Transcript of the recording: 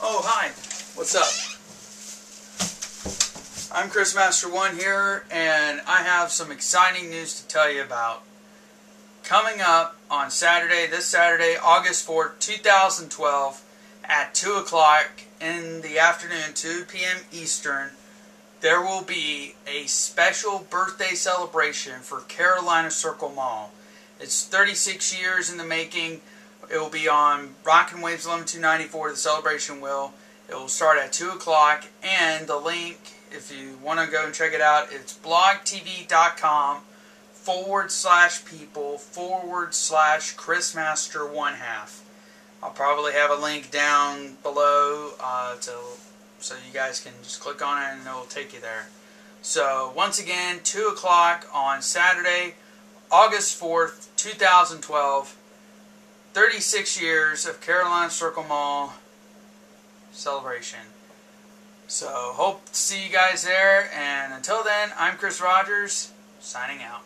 Oh, hi. What's up? I'm Chris Master One here, and I have some exciting news to tell you about. Coming up on Saturday, this Saturday, August 4th, 2012, at 2 o'clock in the afternoon, 2 p.m. Eastern, there will be a special birthday celebration for Carolina Circle Mall. It's 36 years in the making. It will be on Rockin' Waves 11294, the celebration will. It will start at 2 o'clock, and the link, if you want to go and check it out, it's blogtv.com forward slash people forward slash Chrismaster one half. I'll probably have a link down below uh, to, so you guys can just click on it and it will take you there. So, once again, 2 o'clock on Saturday, August 4th, 2012. 36 years of Carolina Circle Mall celebration. So, hope to see you guys there. And until then, I'm Chris Rogers, signing out.